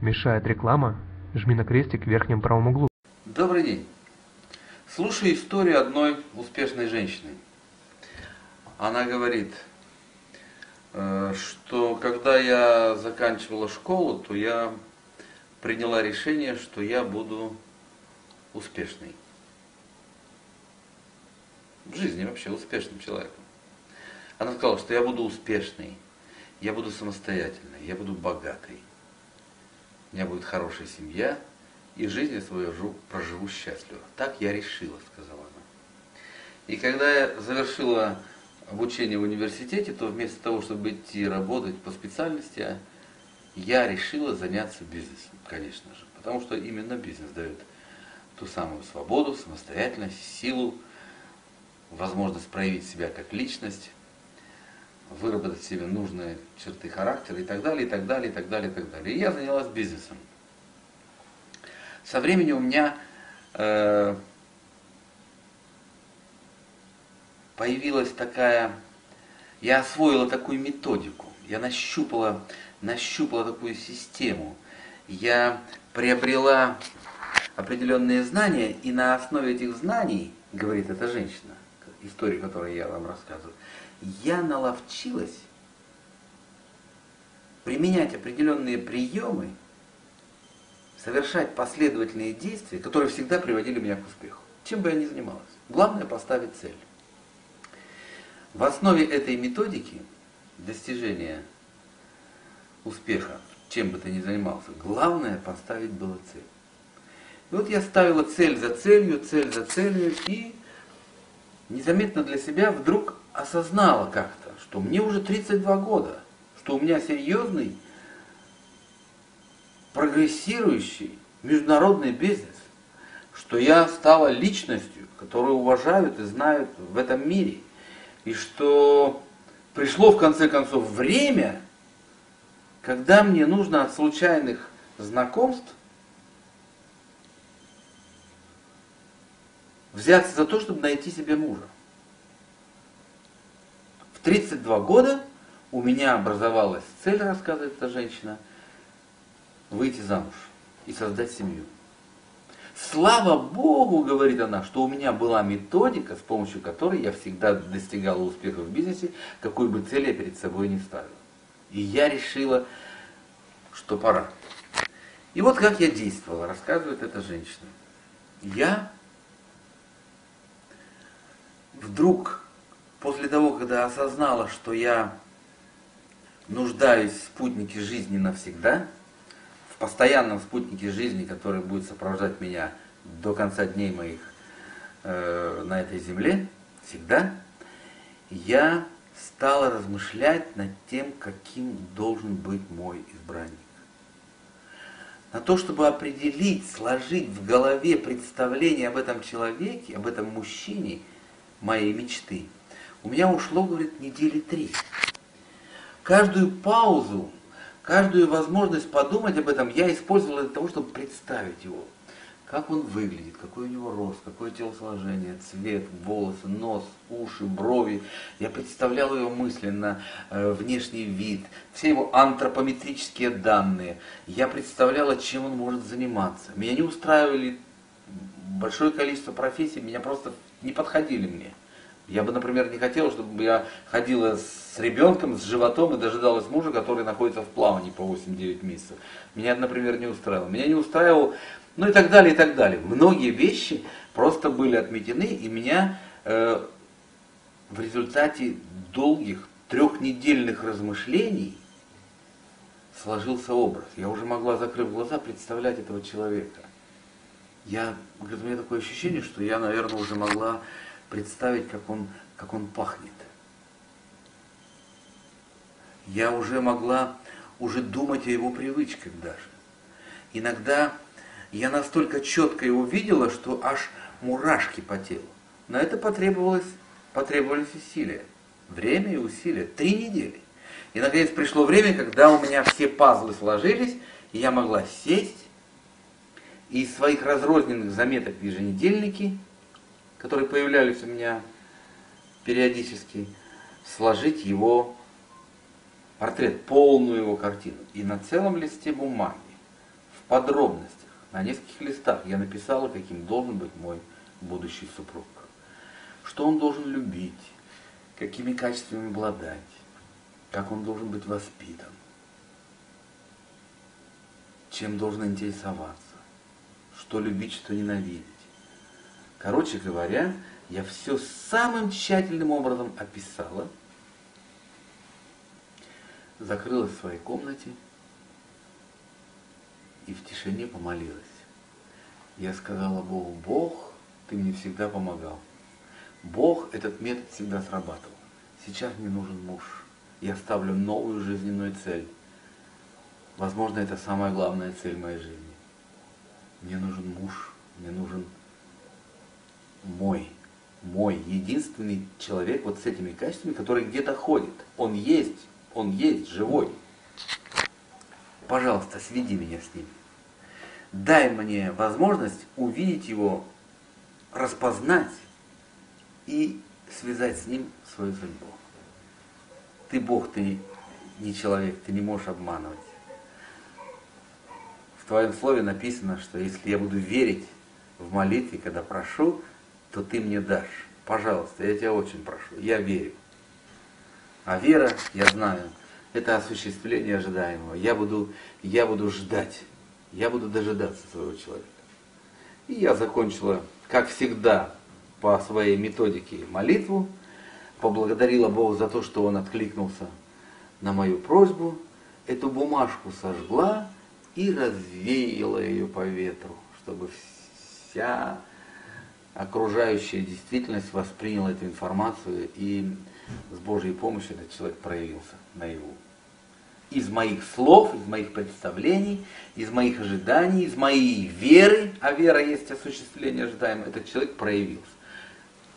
Мешает реклама? Жми на крестик в верхнем правом углу. Добрый день. Слушаю историю одной успешной женщины. Она говорит, э, что когда я заканчивала школу, то я приняла решение, что я буду успешной. В жизни вообще успешным человеком. Она сказала, что я буду успешной, я буду самостоятельной, я буду богатой. У меня будет хорошая семья, и жизнь свою проживу счастливо. Так я решила, сказала она. И когда я завершила обучение в университете, то вместо того, чтобы идти работать по специальности, я решила заняться бизнесом, конечно же. Потому что именно бизнес дает ту самую свободу, самостоятельность, силу, возможность проявить себя как личность, выработать себе нужные черты характера и так далее, и так далее, и так далее, и так далее. И я занялась бизнесом. Со временем у меня э, появилась такая, я освоила такую методику, я нащупала, нащупала такую систему, я приобрела определенные знания, и на основе этих знаний, говорит эта женщина, историю, которую я вам рассказываю, я наловчилась применять определенные приемы, совершать последовательные действия, которые всегда приводили меня к успеху. Чем бы я ни занималась. Главное поставить цель. В основе этой методики достижения успеха, чем бы ты ни занимался, главное поставить было цель. И вот я ставила цель за целью, цель за целью, и незаметно для себя вдруг осознала как-то, что мне уже 32 года, что у меня серьезный, прогрессирующий международный бизнес, что я стала личностью, которую уважают и знают в этом мире, и что пришло в конце концов время, когда мне нужно от случайных знакомств взяться за то, чтобы найти себе мужа. В 32 года у меня образовалась цель, рассказывает эта женщина, выйти замуж и создать семью. Слава Богу, говорит она, что у меня была методика, с помощью которой я всегда достигала успеха в бизнесе, какой бы цель я перед собой не ставила. И я решила, что пора. И вот как я действовала, рассказывает эта женщина. Я вдруг, после того, когда осознала, что я нуждаюсь в спутнике жизни навсегда, в постоянном спутнике жизни, который будет сопровождать меня до конца дней моих э, на этой земле, всегда, я стала размышлять над тем, каким должен быть мой избранник. На то, чтобы определить, сложить в голове представление об этом человеке, об этом мужчине – моей мечты, у меня ушло, говорит, недели три. Каждую паузу, каждую возможность подумать об этом я использовала для того, чтобы представить его. Как он выглядит, какой у него рост, какое телосложение, цвет, волосы, нос, уши, брови. Я представлял его мысленно, э, внешний вид, все его антропометрические данные. Я представляла, чем он может заниматься. Меня не устраивали большое количество профессий, меня просто не подходили мне. Я бы, например, не хотел, чтобы я ходила с ребенком, с животом и дожидалась мужа, который находится в плавании по 8-9 месяцев. Меня, например, не устраивало. Меня не устраивал, ну и так далее, и так далее. Многие вещи просто были отметены, и меня э, в результате долгих трехнедельных размышлений сложился образ. Я уже могла, закрыв глаза, представлять этого человека я, у меня такое ощущение, что я, наверное, уже могла представить, как он, как он пахнет. Я уже могла уже думать о его привычках даже. Иногда я настолько четко его видела, что аж мурашки по телу. На это потребовалось, потребовались усилия. Время и усилия. Три недели. И наконец пришло время, когда у меня все пазлы сложились, и я могла сесть из своих разрозненных заметок в еженедельнике, которые появлялись у меня периодически, сложить его портрет, полную его картину. И на целом листе бумаги подробностях, на нескольких листах я написала, каким должен быть мой будущий супруг. Что он должен любить, какими качествами обладать, как он должен быть воспитан, чем должен интересоваться, что любить, что ненавидеть. Короче говоря, я все самым тщательным образом описала, закрылась в своей комнате и в тишине помолилась. Я сказала Богу, Бог, ты мне всегда помогал. Бог этот метод всегда срабатывал. Сейчас мне нужен муж. Я ставлю новую жизненную цель. Возможно, это самая главная цель моей жизни. Мне нужен муж, мне нужен мой, мой единственный человек вот с этими качествами, который где-то ходит. Он есть, он есть, живой. Пожалуйста, сведи меня с ним. Дай мне возможность увидеть его, распознать и связать с ним свою судьбу. Ты Бог, ты не человек, ты не можешь обманывать. В твоем слове написано, что если я буду верить в молитве, когда прошу, то ты мне дашь. Пожалуйста, я тебя очень прошу, я верю. А вера, я знаю, это осуществление ожидаемого. Я буду, я буду ждать, я буду дожидаться своего человека. И я закончила, как всегда, по своей методике молитву, поблагодарила Бога за то, что Он откликнулся на мою просьбу, эту бумажку сожгла и развеяла ее по ветру, чтобы вся окружающая действительность восприняла эту информацию, и с Божьей помощью этот человек проявился наяву. Из моих слов, из моих представлений, из моих ожиданий, из моей веры, а вера есть осуществление ожидаемого, этот человек проявился.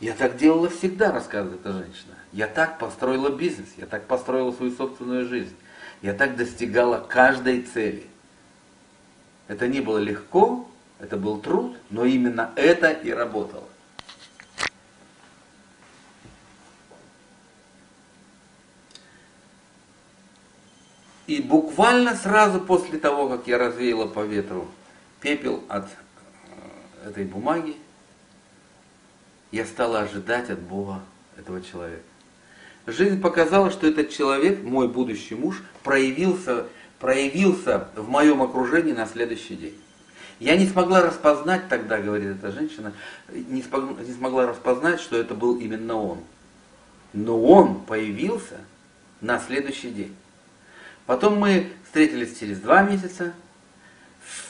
Я так делала всегда, рассказывает эта женщина. Я так построила бизнес, я так построила свою собственную жизнь. Я так достигала каждой цели. Это не было легко, это был труд, но именно это и работало. И буквально сразу после того, как я развеяла по ветру пепел от э, этой бумаги, я стала ожидать от Бога этого человека. Жизнь показала, что этот человек, мой будущий муж, проявился, проявился в моем окружении на следующий день. Я не смогла распознать тогда, говорит эта женщина, не, смог, не смогла распознать, что это был именно он. Но он появился на следующий день. Потом мы встретились через два месяца.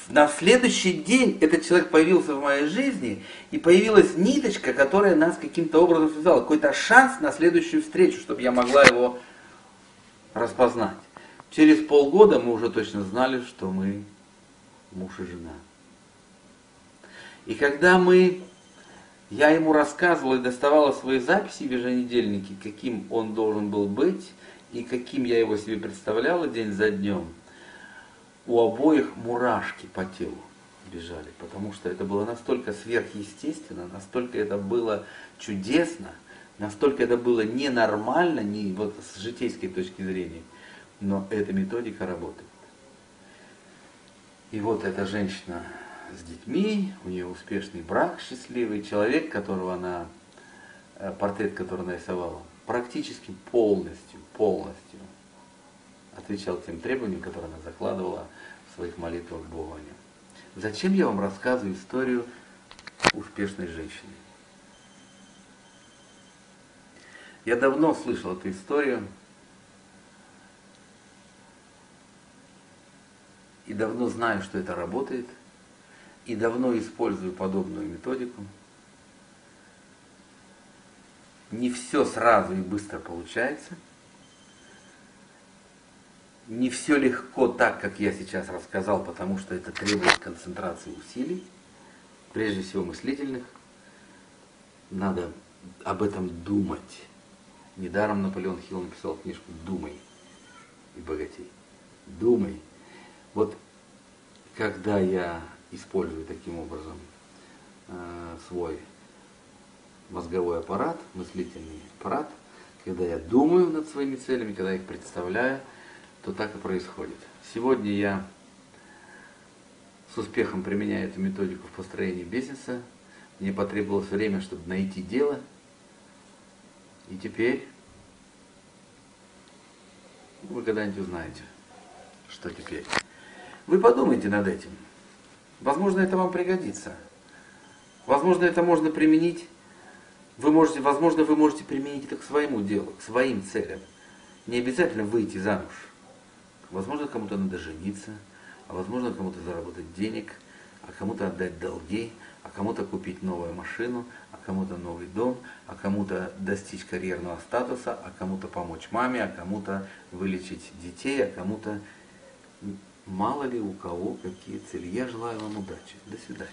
На следующий день этот человек появился в моей жизни, и появилась ниточка, которая нас каким-то образом связала, какой-то шанс на следующую встречу, чтобы я могла его распознать. Через полгода мы уже точно знали, что мы муж и жена. И когда мы, я ему рассказывала и доставала свои записи в еженедельнике, каким он должен был быть, и каким я его себе представляла день за днем, у обоих мурашки по телу бежали, потому что это было настолько сверхъестественно, настолько это было чудесно, настолько это было ненормально, не вот с житейской точки зрения, но эта методика работает. И вот эта женщина с детьми, у нее успешный брак, счастливый человек, которого она, э, портрет которого нарисовала, практически полностью, полностью отвечал тем требованиям, которые она закладывала в своих молитвах Богу о нем. Зачем я вам рассказываю историю успешной женщины? Я давно слышал эту историю, и давно знаю, что это работает, и давно использую подобную методику. Не все сразу и быстро получается. Не все легко так, как я сейчас рассказал, потому что это требует концентрации усилий, прежде всего мыслительных. Надо об этом думать. Недаром Наполеон Хилл написал книжку «Думай и богатей». Думай. Вот когда я использую таким образом э, свой мозговой аппарат, мыслительный аппарат, когда я думаю над своими целями, когда я их представляю, то так и происходит. Сегодня я с успехом применяю эту методику в построении бизнеса. Мне потребовалось время, чтобы найти дело. И теперь вы когда-нибудь узнаете, что теперь. Вы подумайте над этим. Возможно, это вам пригодится. Возможно, это можно применить. Вы можете, возможно, вы можете применить это к своему делу, к своим целям. Не обязательно выйти замуж. Возможно, кому-то надо жениться, а возможно, кому-то заработать денег, а кому-то отдать долги, а кому-то купить новую машину, а кому-то новый дом, а кому-то достичь карьерного статуса, а кому-то помочь маме, а кому-то вылечить детей, а кому-то мало ли у кого какие цели. Я желаю вам удачи. До свидания.